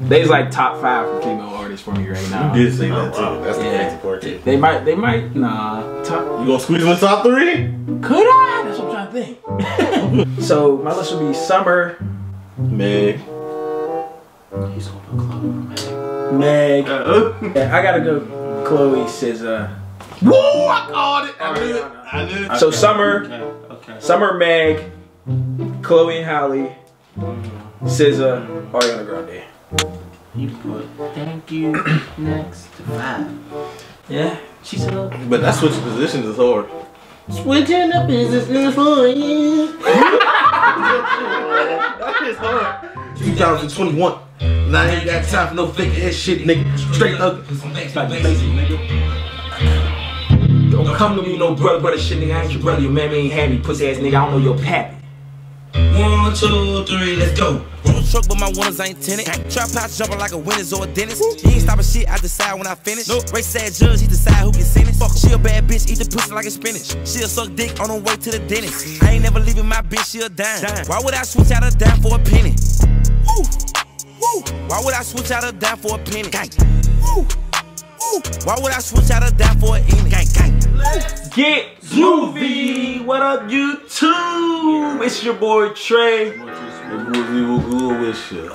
They's like top five for female artists for me right now. You did say that too. That's the Yeah. crazy part. too. They might, they might, nah. Top, You gonna squeeze in the top three? could I? That's what I'm trying to think. so my list would be Summer, Meg. He's gonna put Chloe on Meg. Uh, Yeah, I gotta go. Chloe, SZA. Woo! I called it. I knew it. I knew it. So Summer, Okay, okay. Summer, Meg, Chloe and Halle, SZA, Ariana Grande. You put thank you next to five. Yeah. She said, But that switching positions is hard. switching the business for you. That is hard. 2021. Now I ain't got time for no fake ass shit, nigga. Straight up. Back to basic, nigga. Don't come to me, no brother, brother shit, nigga. I ain't your brother. Your mammy ain't had me, pussy ass nigga. I don't know your pappy. One, two, three, let's go. Road truck, but my winners ain't tenant. Trap house jumping like a winner's or a dentist. He ain't stopping shit, I decide when I finish. Nope. Race sad judge, he decide who can sentence. Fuck, she a bad bitch, eat the pussy like a spinach. She'll suck dick on her way to the dentist. I ain't never leaving my bitch, she a dime. Why would I switch out a dime for a penny? Woo, woo. Why would I switch out a dime for a penny? Gang. Woo, woo. Why would I switch out a dime for a penny? Gang, gang. Get movie. What up, YouTube? It's your boy Trey.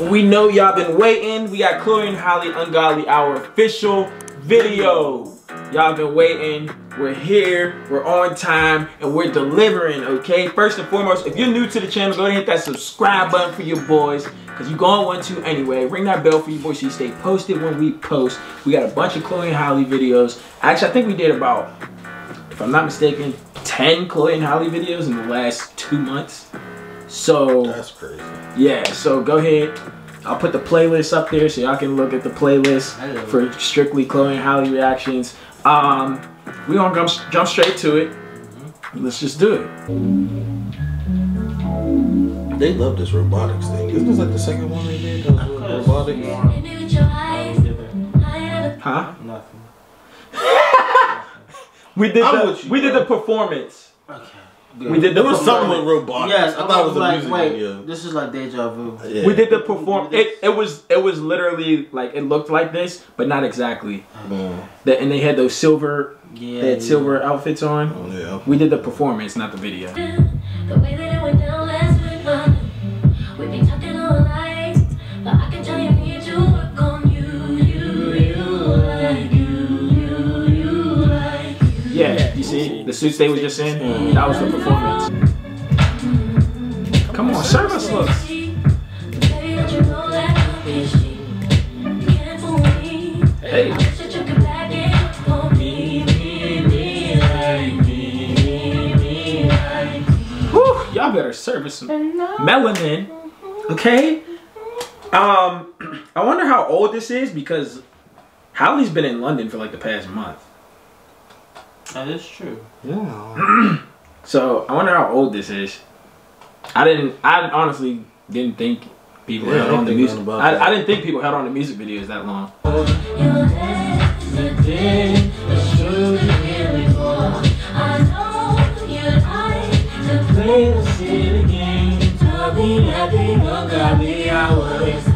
We know y'all been waiting. We got Chloe and Halle Ungodly Hour official video. Y'all been waiting. We're here. We're on time, and we're delivering. Okay. First and foremost, if you're new to the channel, go ahead and hit that subscribe button for your boys, cause you're gonna want to anyway. Ring that bell for your boys so you stay posted when we post. We got a bunch of Chloe and Halle videos. Actually, I think we did about, if I'm not mistaken, 10 Chloe and Halle videos in the last two months. So That's crazy. yeah, so go ahead. I'll put the playlist up there so y'all can look at the playlist for strictly Chloe and Halle reactions. Um, we gonna jump, jump straight to it. Let's just do it. They love this robotics thing. Isn't this like the second one they did? That was robotics. Huh? Nothing. We did I'm the with you, we did the performance. Okay. We did the There was something performance. with robotics. Yes, I thought it was a like, music wait, video. this is like deja vu. Yeah. We did the perform. It, it was it was literally like it looked like this, but not exactly. Mm, That and they had those silver Yeah. they had yeah. silver outfits on. yeah. We did the performance, not the video. The suits they was just in. That was the performance. Come on, serve us looks. Baby, don't you know that I'm fishy? You can't fool me. Hey. Y'all better service some melanin, okay? Um, I wonder how old this is because Halle's been in London for like the past month. That is true. Yeah. So I wonder how old this is. I didn't. I honestly didn't think people Yeah, I held didn't on to think music. I. I didn't think people held on to music videos that long. Your hesitate, the truth you really for. I know you like to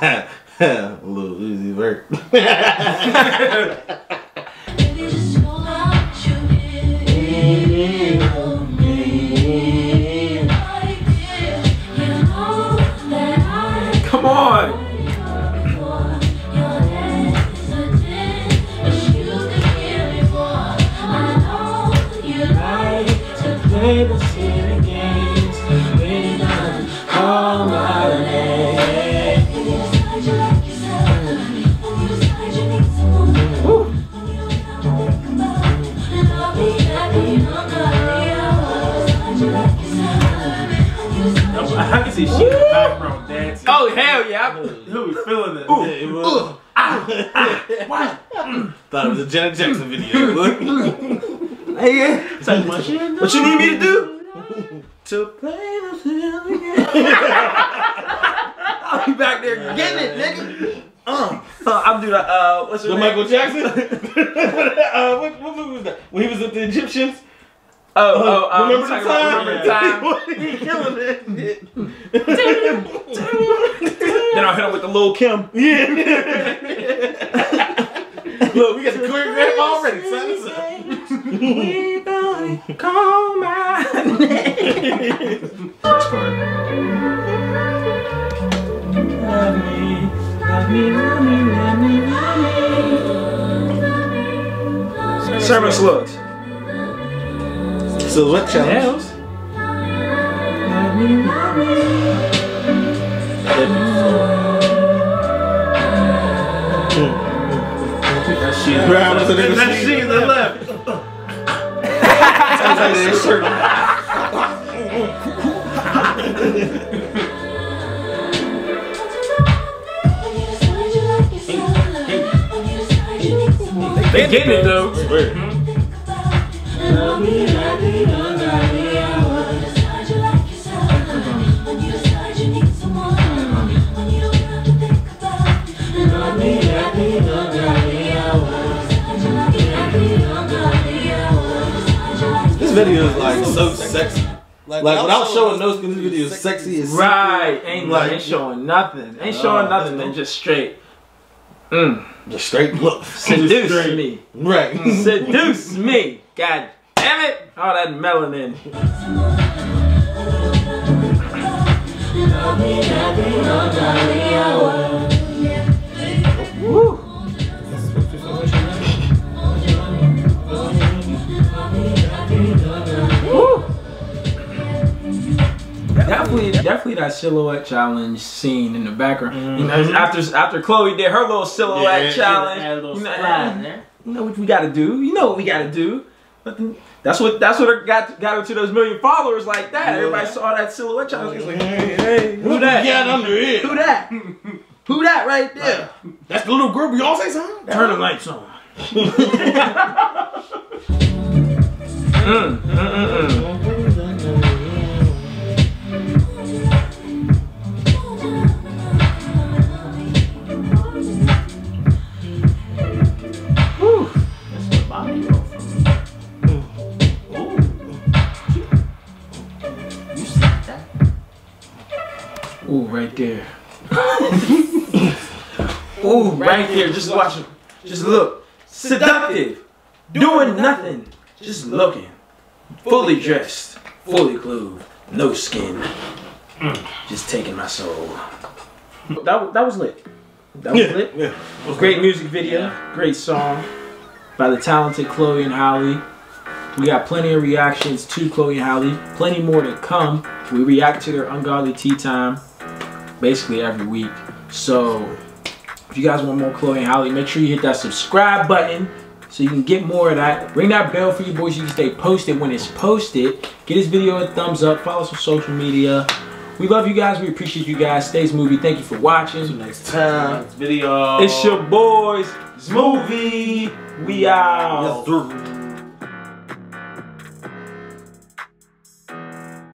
know that I Come on. Play I can see she in the background dancing. Oh hell yeah! Who's feeling it? Yeah, it was. Ah, ah, Thought it was a Janet Jackson video. Hey, It's like, what you what you need me to do? to play the silly game. I'll be back there getting it, nigga. Uh, I'm doing uh, what's her The name? Michael Jackson? uh, what, what movie was that? When he was with the Egyptians? Oh, oh, um, remember the talking about time? Remember the time? he killing that then I'll hit him with the Lil Kim. Yeah. Look, we got the choreograph already, son. We gonna call my name. Sermon slugs. Silhouette challenge. Nails. Love me, love me. That shit. In the That sheet. shit to the left. Sounds like that shirt. They getting it though. This video is like so sexy. Like, without showing no skin, this video is sexy as Right. Ain't Like- ain't showing nothing. Ain't showing Uh, nothing. Then just straight. Mm. Just straight look. Seduce Straight. me. Right. Seduce me. God damn it. All that melanin. That silhouette challenge scene in the background. You know, after after Chloe did her little silhouette Yeah, challenge, little you know, splash you know what we gotta do. You know what we gotta do. That's what that's what got got her to those million followers like that. Yeah. Everybody saw that silhouette challenge. Like, hey, hey, who that? got under it? Who that? Who that right there? That's the little girl Beyonce song? Turn the lights on. mm, mm, mm, mm. Right there. Ooh, right there. Just watch him. Just look. Seductive. Doing nothing. Just looking. Fully dressed. Fully clothed. No skin. Just taking my soul. That, that was lit. That was lit. yeah. Great music video. Great song by the talented Chloe and Halle. We got plenty of reactions to Chloe and Halle. Plenty more to come. We react to their ungodly tea time basically every week. So if you guys want more Chloe and Halle, make sure you hit that subscribe button so you can get more of that. Ring that bell for you boys so you can stay posted when it's posted. Get this video a thumbs up. Follow us on social media. We love you guys. We appreciate you guys. Stay Zmoovey. Thank you for watching. Next time. Next video. It's your boys, Movie. We out. Yes, sir.